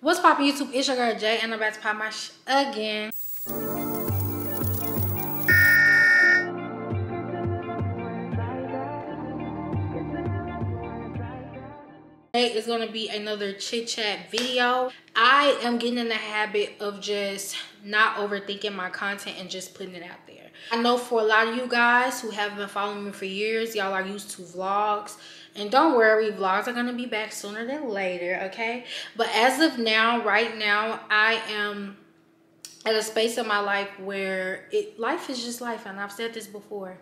What's poppin' YouTube? It's your girl Jae and I'm about to pop my sh again. Today is gonna be another chit chat video. I am getting in the habit of just not overthinking my content and just putting it out there. I know for a lot of you guys who have been following me for years, y'all are used to vlogs and don't worry, vlogs are going to be back sooner than later, okay? But as of now, right now, I am at a space in my life where it life is just life and I've said this before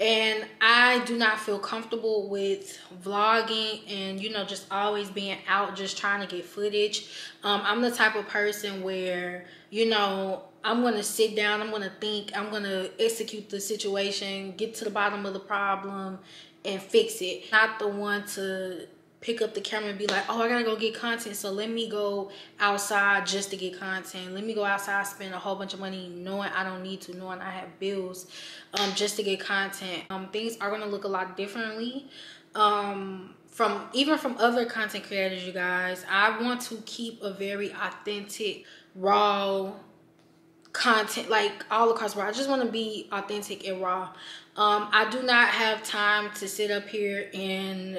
and I do not feel comfortable with vlogging and you know just always being out just trying to get footage um, I'm the type of person where you know I'm gonna sit down I'm gonna think I'm gonna execute the situation get to the bottom of the problem and fix it. Not the one to pick up the camera and be like, oh, I gotta go get content. So let me go outside just to get content. Let me go outside, spend a whole bunch of money knowing I don't need to, knowing I have bills um, just to get content. Um, things are gonna look a lot differently. Um, from even from other content creators, you guys, I want to keep a very authentic, raw content like all across the board. I just want to be authentic and raw. Um, I do not have time to sit up here and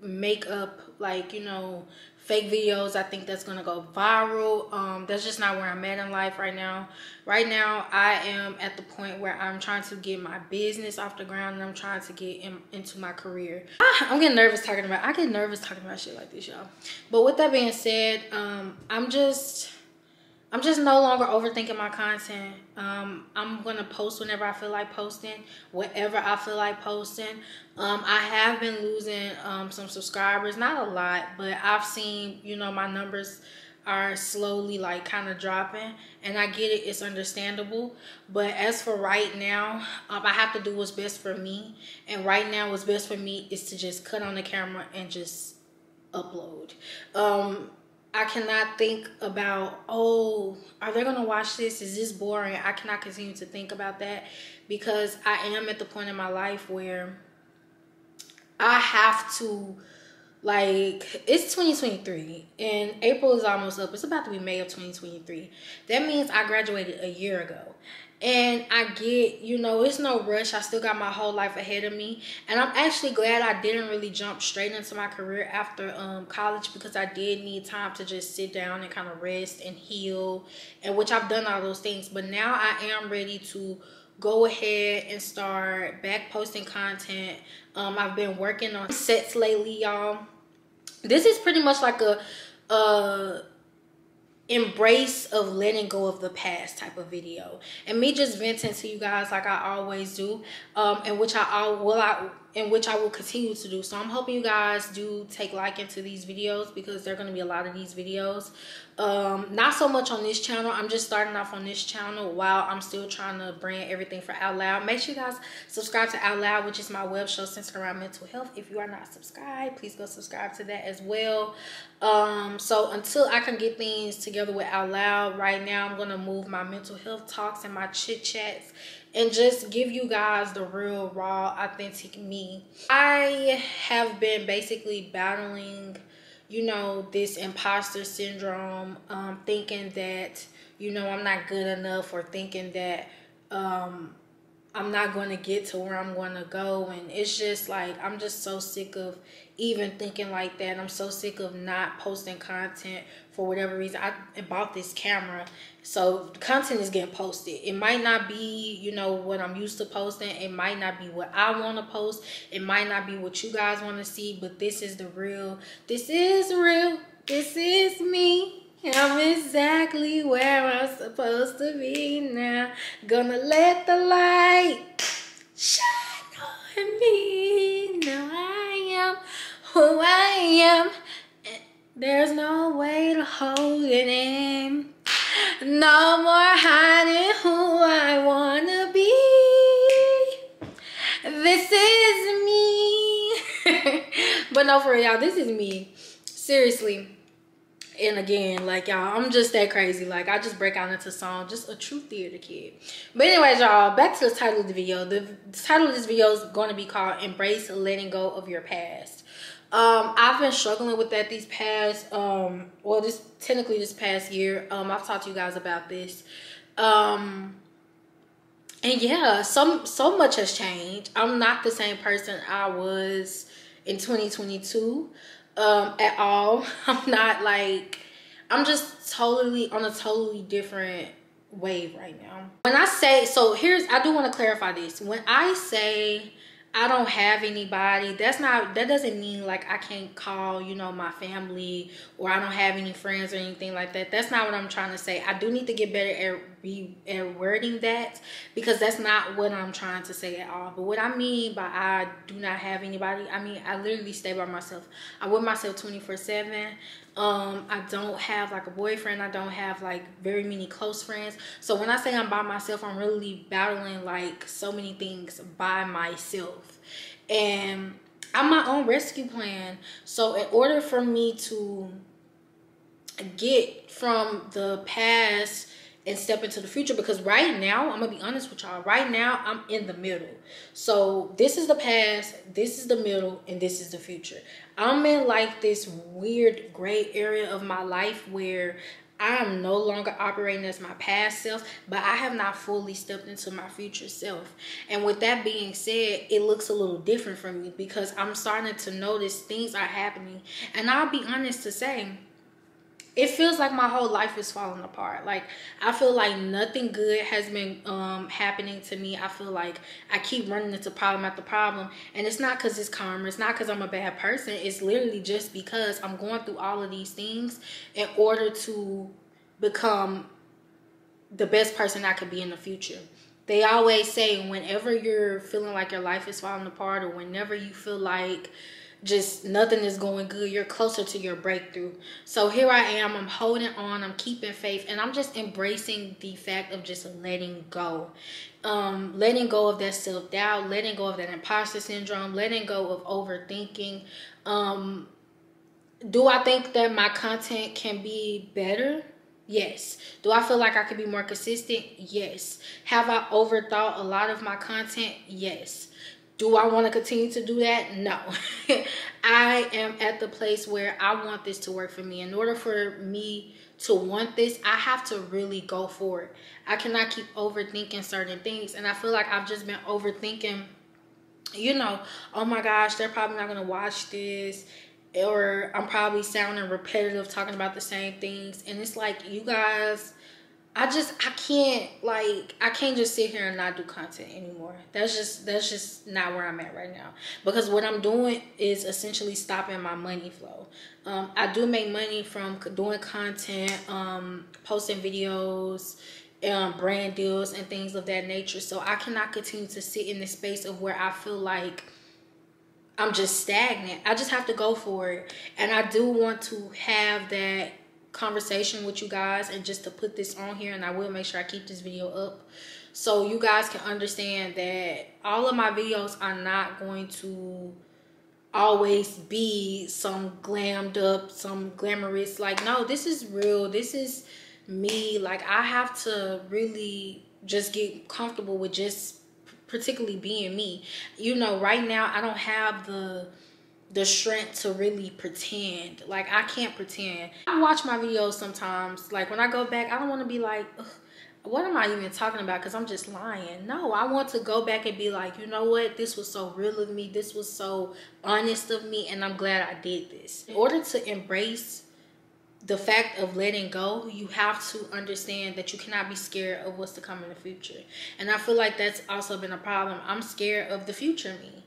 make up like, you know, fake videos. I think that's to go viral. Um, that's just not where I'm at in life right now. Right now, I am at the point where I'm trying to get my business off the ground and I'm trying to get in, into my career. Ah, I'm getting nervous talking about, I get nervous talking about shit like this, y'all. But with that being said, um, I'm just I'm just no longer overthinking my content. Um, I'm gonna post whenever I feel like posting, whatever I feel like posting. Um, I have been losing um, some subscribers, not a lot, but I've seen, you know, my numbers are slowly like kind of dropping and I get it, it's understandable. But as for right now, um, I have to do what's best for me. And right now what's best for me is to just cut on the camera and just upload. I cannot think about, oh, are they going to watch this? Is this boring? I cannot continue to think about that because I am at the point in my life where I have to, like, it's 2023 and April is almost up. It's about to be May of 2023. That means I graduated a year ago. And I get, you know, it's no rush. I still got my whole life ahead of me. And I'm actually glad I didn't really jump straight into my career after um, college because I did need time to just sit down and kind of rest and heal. And which I've done all those things. But now I am ready to go ahead and start back posting content. Um, I've been working on sets lately, y'all. This is pretty much like a... Uh, embrace of letting go of the past type of video. And me just venting to you guys like i always do um in which i all will i in which I will continue to do. So I'm hoping you guys do take like into these videos because there are going to be a lot of these videos. Um, not so much on this channel. I'm just starting off on this channel while I'm still trying to brand everything for Out Loud. Make sure you guys subscribe to Out Loud, which is my web show centered around mental health. If you are not subscribed, please go subscribe to that as well. Um, so until I can get things together with Out Loud, right now I'm going to move my mental health talks and my chit chats and just give you guys the real raw authentic me. I have been basically battling you know this imposter syndrome um thinking that you know i'm not good enough or thinking that um i'm not going to get to where i'm going to go. And it's just like i'm just so sick of even thinking like that. I'm so sick of not posting content for whatever reason. I bought this camera. So content is getting posted. It might not be you know what i'm used to posting. It might not be what i want to post. It might not be what you guys want to see. But this is the real this is real. This is me I'm exactly where I'm supposed to be now. Gonna let the light shine on me. Now I am who I am. There's no way to hold it in. No more hiding who I wanna be. This is me. but no, for y'all, this is me. Seriously. And again, like y'all, I'm just that crazy. Like I just break out into song, just a true theater kid. But anyways, y'all, back to the title of the video. The, the title of this video is going to be called "Embrace Letting Go of Your Past." Um, I've been struggling with that these past, um, well, this technically this past year. Um, I've talked to you guys about this. Um, and yeah, some so much has changed. I'm not the same person I was in 2022 um, at all. I'm not like I'm just totally on a totally different wave right now. When I say so, here's I do want to clarify this. When I say I don't have anybody. That's not that doesn't mean like I can't call, you know, my family or I don't have any friends or anything like that. That's not what I'm trying to say. I do need to get better at be at wording that because that's not what I'm trying to say at all. But what I mean by I do not have anybody, I mean I literally stay by myself. I'm with myself 24/7 um i don't have like a boyfriend. I don't have like very many close friends. So when i say i'm by myself i'm really battling like so many things by myself. And i'm my own rescue plan. So in order for me to get from the past and step into the future because right now i'm gonna be honest with y'all right now i'm in the middle so this is the past this is the middle and this is the future i'm in like this weird gray area of my life where I am no longer operating as my past self, but I have not fully stepped into my future self. And with that being said, it looks a little different for me because I'm starting to notice things are happening. And I'll be honest to say, it feels like my whole life is falling apart. Like i feel like nothing good has been um, happening to me. I feel like i keep running into problem after problem. And it's not because it's karma. It's not because i'm a bad person. It's literally just because i'm going through all of these things in order to become the best person i could be in the future. They always say whenever you're feeling like your life is falling apart or whenever you feel like just nothing is going good you're closer to your breakthrough so here i am i'm holding on i'm keeping faith and i'm just embracing the fact of just letting go um letting go of that self-doubt letting go of that imposter syndrome letting go of overthinking um do i think that my content can be better Yes. Do I feel like I could be more consistent? Yes. Have I overthought a lot of my content? Yes. Do I want to continue to do that? No. I am at the place where I want this to work for me. In order for me to want this, I have to really go for it. I cannot keep overthinking certain things. And I feel like I've just been overthinking, you know, oh my gosh, they're probably not going to watch this. Or I'm probably sounding repetitive talking about the same things. And it's like, you guys I just I can't like I can't just sit here and not do content anymore. That's just that's just not where I'm at right now. Because what I'm doing is essentially stopping my money flow. Um, I do make money from doing content, um, posting videos, um, brand deals, and things of that nature. So I cannot continue to sit in the space of where I feel like I'm just stagnant. I just have to go for it, and I do want to have that conversation with you guys and just to put this on here and I will make sure I keep this video up so you guys can understand that all of my videos are not going to always be some glammed up some glamorous like no this is real this is me like I have to really just get comfortable with just particularly being me. You know right now I don't have the the strength to really pretend. Like I can't pretend. I watch my videos sometimes. Like when I go back, I don't want to be like, what am I even talking about? Because I'm just lying. No, I want to go back and be like, you know what? This was so real of me. This was so honest of me. And I'm glad I did this. In order to embrace the fact of letting go, you have to understand that you cannot be scared of what's to come in the future. And I feel like that's also been a problem. I'm scared of the future me.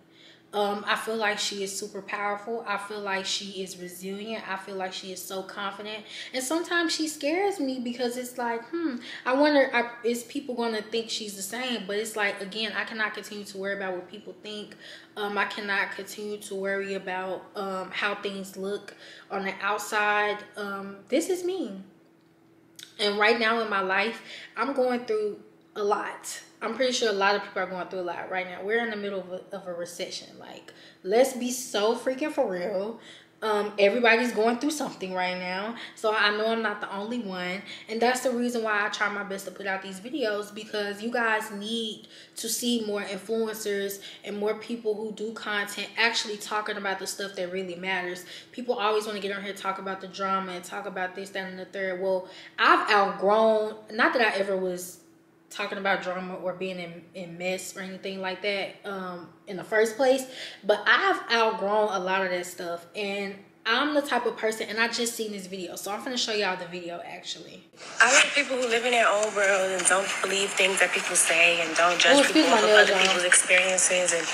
Um, I feel like she is super powerful. I feel like she is resilient. I feel like she is so confident. And sometimes she scares me because it's like, hmm, I wonder, I, is people going to think she's the same? But it's like, again, I cannot continue to worry about what people think. Um, I cannot continue to worry about um, how things look on the outside. Um, this is me. And right now in my life, I'm going through a lot. I'm pretty sure a lot of people are going through a lot right now. We're in the middle of a, of a recession. Like, let's be so freaking for real. um, everybody's going through something right now so i know i'm not the only one and that's the reason why i try my best to put out these videos because you guys need to see more influencers and more people who do content actually talking about the stuff that really matters people always want to get on here talk about the drama and talk about this that and the third well i've outgrown not that i ever was talking about drama or being in, in mess or anything like that um, in the first place. But I've outgrown a lot of that stuff. And I'm the type of person, and I just seen this video, so I'm gonna show y'all the video actually. I like people who live in their own world and don't believe things that people say and don't judge Ooh, people for other people's experiences and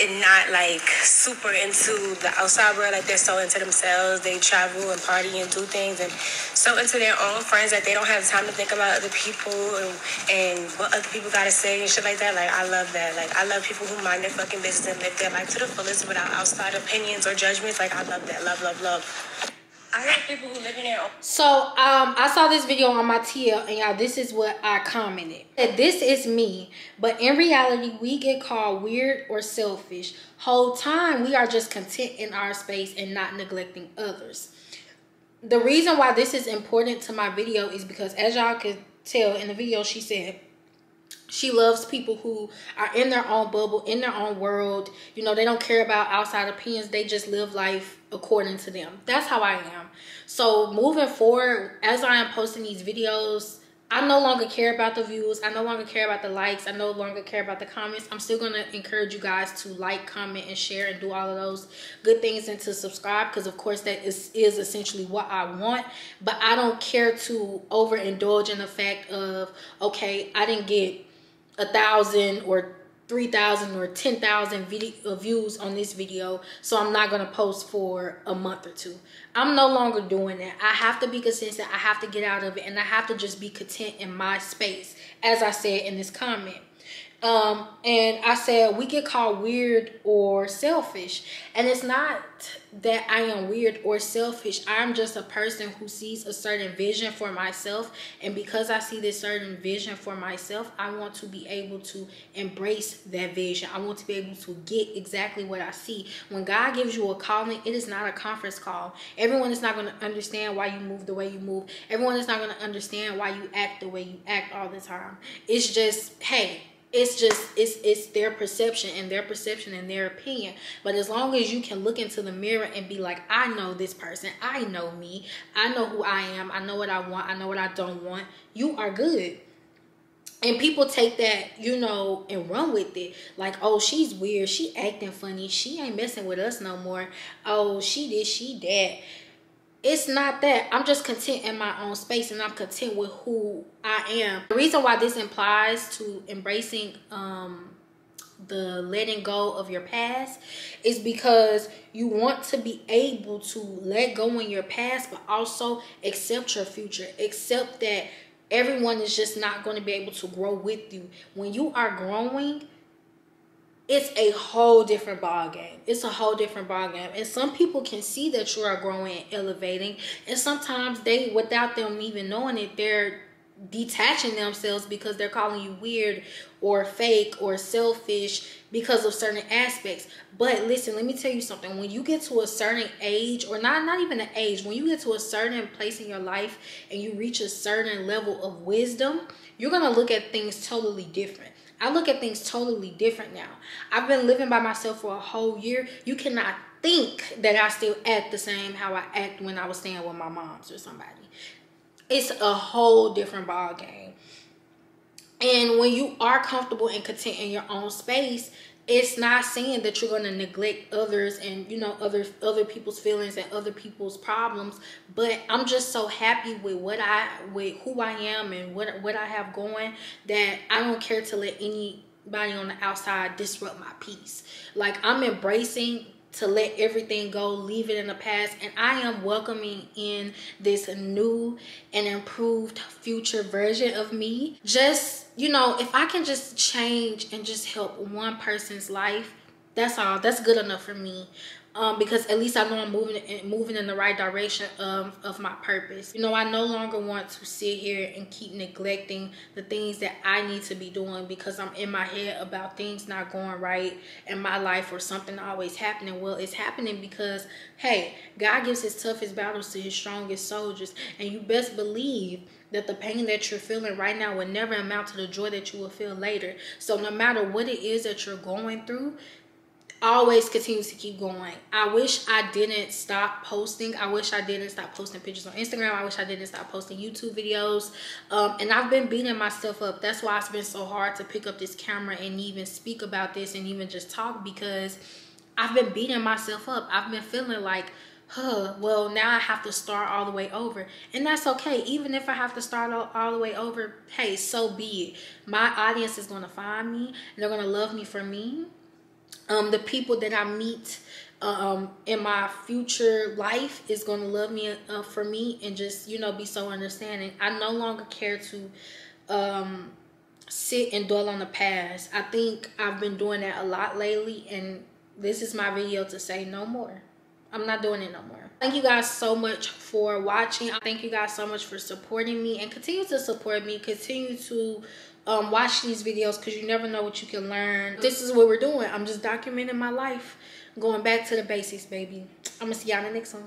and not like super into the outside world like they're so into themselves they travel and party and do things and so into their own friends that they don't have time to think about other people and, and what other people gotta say and shit like that. Like i love that. Like i love people who mind their fucking business and live their life to the fullest without outside opinions or judgments. Like i love that. Love love love I got people who live in their own. So um, I saw this video on my TL, and y'all, this is what I commented. That this is me, but in reality, we get called weird or selfish. Whole time, we are just content in our space and not neglecting others. The reason why this is important to my video is because, as y'all could tell in the video, she said she loves people who are in their own bubble, in their own world. You know, they don't care about outside opinions. They just live life according to them. That's how I am. So moving forward, as I am posting these videos, I no longer care about the views. I no longer care about the likes. I no longer care about the comments. I'm still going to encourage you guys to like, comment, and share and do all of those good things and to subscribe because, of course, that is, is essentially what I want. But I don't care to overindulge in the fact of, okay, I didn't get a thousand or 3,000 or 10,000 video uh, views on this video, so I'm not going to post for a month or two. I'm no longer doing that. I have to be consistent. I have to get out of it, and I have to just be content in my space, as I said in this comment. Um, and I said we get called weird or selfish, and it's not that I am weird or selfish. I'm just a person who sees a certain vision for myself. And because I see this certain vision for myself, I want to be able to embrace that vision. I want to be able to get exactly what I see. When God gives you a calling, it is not a conference call. Everyone is not going to understand why you move the way you move. Everyone is not going to understand why you act the way you act all the time. It's just, hey, it's just it's it's their perception and their perception and their opinion. But as long as you can look into the mirror and be like i know this person. I know me. I know who i am. I know what i want. I know what i don't want. You are good. And people take that you know and run with it. Like oh she's weird. She acting funny. She ain't messing with us no more. Oh she did she that. It's not that. I'm just content in my own space and i'm content with who i am the reason why this implies to embracing um the letting go of your past is because you want to be able to let go in your past but also accept your future accept that everyone is just not going to be able to grow with you when you are growing it's a whole different ball game. It's a whole different ball game. And some people can see that you are growing and elevating. And sometimes they, without them even knowing it, they're detaching themselves because they're calling you weird or fake or selfish because of certain aspects. But listen, let me tell you something. When you get to a certain age, or not not even an age, when you get to a certain place in your life and you reach a certain level of wisdom, you're gonna look at things totally different. I look at things totally different now. I've been living by myself for a whole year. You cannot think that I still act the same how I act when I was staying with my moms or somebody. It's a whole different ball game. And when you are comfortable and content in your own space, it's not saying that you're going to neglect others and you know other other people's feelings and other people's problems but i'm just so happy with what i with who i am and what what i have going that i don't care to let anybody on the outside disrupt my peace like i'm embracing to let everything go, leave it in the past. And I am welcoming in this new and improved future version of me. Just, you know, if I can just change and just help one person's life, that's all. That's good enough for me. Um, because at least I know I'm moving in, moving in the right direction of, of my purpose. You know, I no longer want to sit here and keep neglecting the things that I need to be doing because I'm in my head about things not going right in my life or something always happening. Well, it's happening because, hey, God gives his toughest battles to his strongest soldiers. And you best believe that the pain that you're feeling right now will never amount to the joy that you will feel later. So no matter what it is that you're going through, always continue to keep going. I wish I didn't stop posting. I wish I didn't stop posting pictures on Instagram. I wish I didn't stop posting YouTube videos. Um, and I've been beating myself up. That's why it's been so hard to pick up this camera and even speak about this and even just talk because I've been beating myself up. I've been feeling like, huh, well, now I have to start all the way over. And that's okay. Even if I have to start all, all the way over, hey, so be it. My audience is going to find me and they're going to love me for me um, the people that I meet um, in my future life is going to love me uh, for me and just, you know, be so understanding. I no longer care to um, sit and dwell on the past. I think I've been doing that a lot lately, and this is my video to say no more. I'm not doing it no more. Thank you guys so much for watching. Thank you guys so much for supporting me and continue to support me. Continue to um, watch these videos because you never know what you can learn. This is what we're doing. I'm just documenting my life. Going back to the basics, baby. I'm to see y'all in the next one.